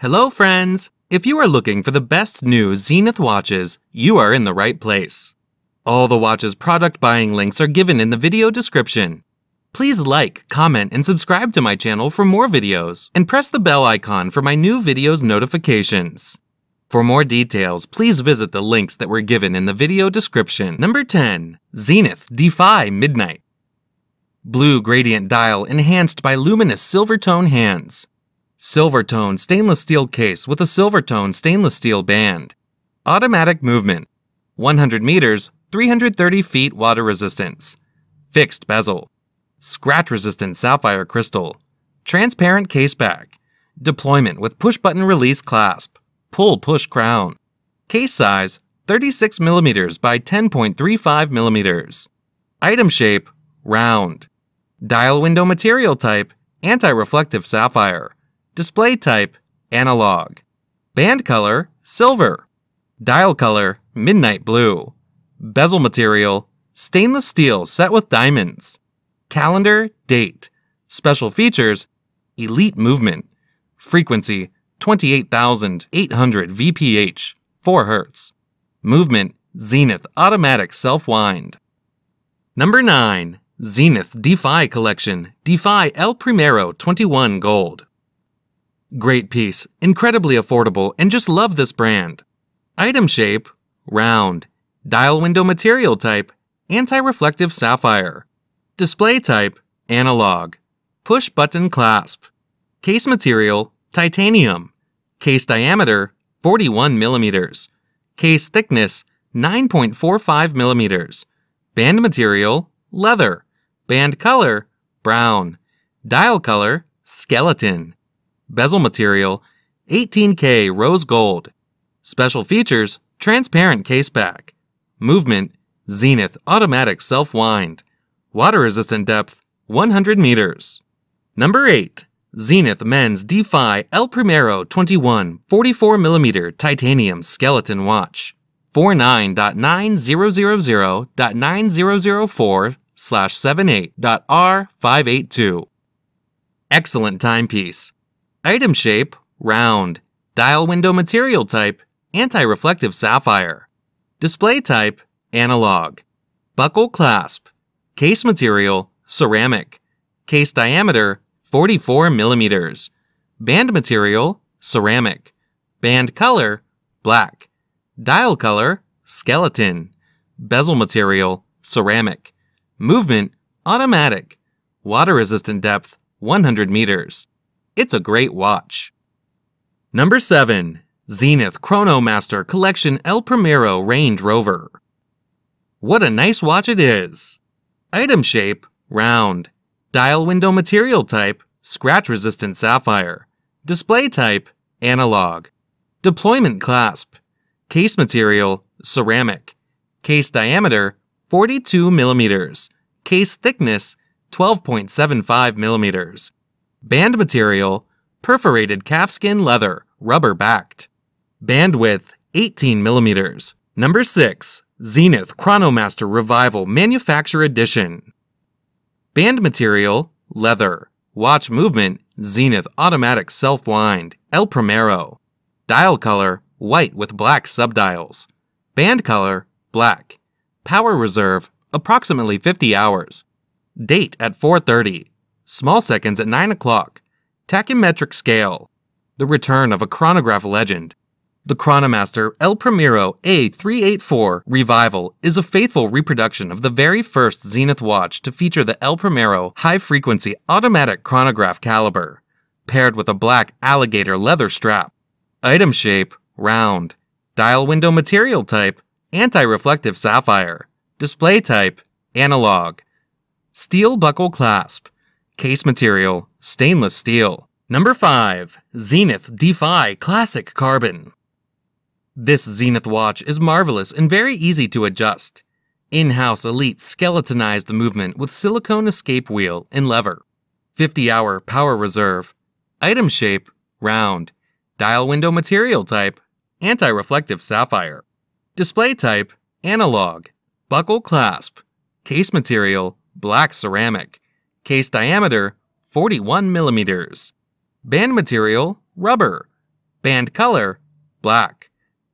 Hello, friends! If you are looking for the best new Zenith watches, you are in the right place. All the watches product buying links are given in the video description. Please like, comment, and subscribe to my channel for more videos, and press the bell icon for my new videos notifications. For more details, please visit the links that were given in the video description. Number 10. Zenith Defy Midnight. Blue gradient dial enhanced by luminous silver tone hands. Silver tone stainless steel case with a silver tone stainless steel band. Automatic movement. 100 meters, 330 feet water resistance. Fixed bezel. Scratch resistant sapphire crystal. Transparent case back. Deployment with push button release clasp. Pull push crown. Case size 36 millimeters by 10.35 millimeters. Item shape round. Dial window material type anti-reflective sapphire. Display type analog. Band color silver. Dial color midnight blue. Bezel material stainless steel set with diamonds. Calendar date. Special features elite movement. Frequency 28,800 VPH 4 Hz. Movement Zenith automatic self wind. Number 9. Zenith Defy Collection Defy El Primero 21 Gold. Great piece, incredibly affordable, and just love this brand. Item shape round. Dial window material type anti reflective sapphire. Display type analog. Push button clasp. Case material titanium. Case diameter 41 millimeters. Case thickness 9.45 millimeters. Band material leather. Band color brown. Dial color skeleton. Bezel material 18K rose gold. Special features transparent case back. Movement Zenith automatic self wind. Water resistant depth 100 meters. Number 8. Zenith Men's Defy El Primero 21 44mm titanium skeleton watch. 49.9000.9004 slash 78.R582. Excellent timepiece. Item shape round. Dial window material type anti-reflective sapphire. Display type analog. Buckle clasp. Case material ceramic. Case diameter 44 millimeters. Band material ceramic. Band color black. Dial color skeleton. Bezel material ceramic. Movement automatic. Water resistant depth 100 meters. It's a great watch. Number 7. Zenith Chronomaster Collection El Primero Range Rover. What a nice watch it is! Item shape round. Dial window material type scratch resistant sapphire. Display type analog. Deployment clasp. Case material ceramic. Case diameter 42 millimeters. Case thickness 12.75 millimeters. Band material perforated calfskin leather, rubber backed. Band width 18 millimeters. Number 6. Zenith Chronomaster Revival Manufacture Edition. Band material leather. Watch movement Zenith Automatic Self Wind El Primero. Dial color white with black subdials. Band color black. Power reserve approximately 50 hours. Date at 4:30. Small seconds at 9 o'clock. Tachymetric scale. The return of a chronograph legend. The Chronomaster El Primero A384 Revival is a faithful reproduction of the very first Zenith watch to feature the El Primero high frequency automatic chronograph caliber, paired with a black alligator leather strap. Item shape round. Dial window material type anti reflective sapphire. Display type analog. Steel buckle clasp. Case material stainless steel. Number 5. Zenith Defy Classic Carbon. This Zenith watch is marvelous and very easy to adjust. In-house Elite skeletonized the movement with silicone escape wheel and lever. 50-hour power reserve. Item shape, round. Dial window material type, anti-reflective sapphire. Display type, analog. Buckle clasp. Case material, black ceramic. Case diameter, 41 millimeters. Band material, rubber. Band color, black.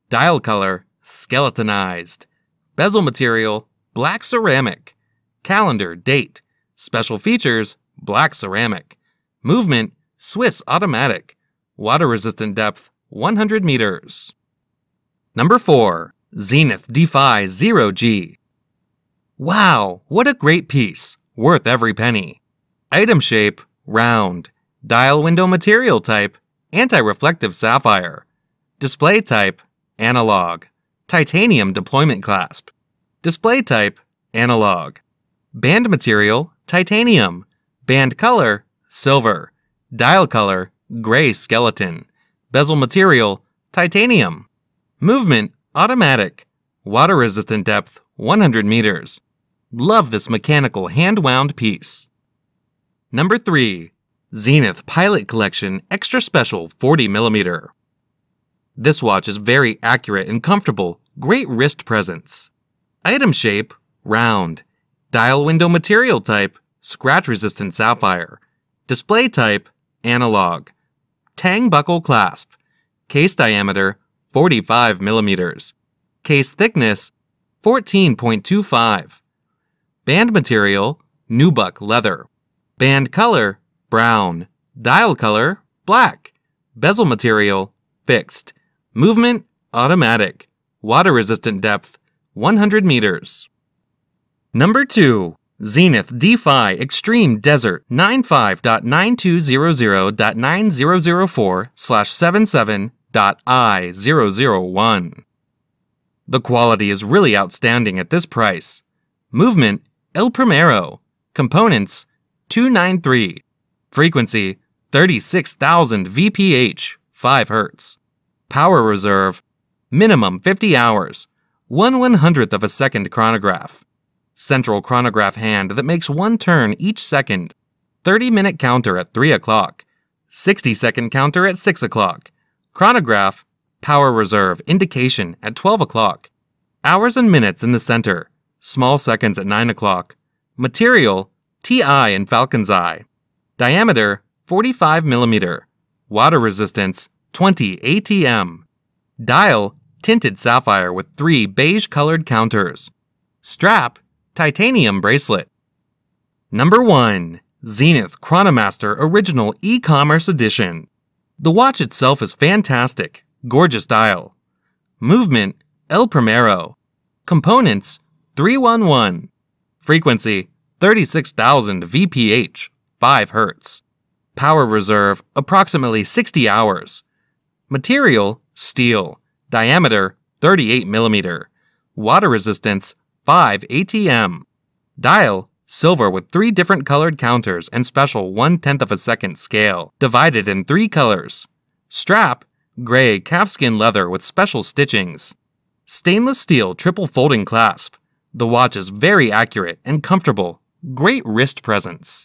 Dial color, skeletonized. Bezel material, black ceramic. Calendar, date. Special features, black ceramic. Movement, Swiss automatic. Water resistant depth, 100 meters. Number 4. Zenith Defy 0G. Wow, what a great piece! Worth every penny. Item shape, round. Dial window material type, anti-reflective sapphire. Display type, analog. Titanium deployment clasp. Display type, analog. Band material, titanium. Band color, silver. Dial color, gray skeleton. Bezel material, titanium. Movement, automatic. Water resistant depth, 100 meters. Love this mechanical hand wound piece. Number 3. Zenith Pilot Collection Extra Special 40mm. This watch is very accurate and comfortable, great wrist presence. Item shape, round. Dial window material type, scratch resistant sapphire. Display type, analog. Tang buckle clasp. Case diameter, 45 millimeters. Case thickness, 14.25. Band material, nubuck leather. Band color, brown. Dial color, black. Bezel material, fixed. Movement, automatic. Water resistant depth, 100 meters. Number 2. Zenith Defy Extreme Desert 95.9200.9004 slash 77.i001. The quality is really outstanding at this price. Movement, El Primero. Components, 293. Frequency, 36,000 VPH, 5 Hz. Power reserve, minimum 50 hours, 1 100th of a second chronograph. Central chronograph hand that makes one turn each second. 30 minute counter at 3 o'clock. 60 second counter at 6 o'clock. Chronograph, power reserve, indication at 12 o'clock. Hours and minutes in the center. Small seconds at 9 o'clock. Material, TI and Falcon's Eye. Diameter, 45 millimeter. Water resistance, 20 ATM. Dial, tinted sapphire with three beige colored counters. Strap, titanium bracelet. Number 1. Zenith Chronomaster Original E-commerce Edition. The watch itself is fantastic. Gorgeous dial. Movement, El Primero. Components, 311. Frequency, 36,000 VPH, 5 Hz. Power reserve, approximately 60 hours. Material, steel. Diameter, 38 millimeter. Water resistance, 5 ATM. Dial, silver with three different colored counters and special one tenth of a second scale, divided in three colors. Strap, gray calfskin leather with special stitchings. Stainless steel triple folding clasp. The watch is very accurate and comfortable. Great wrist presence.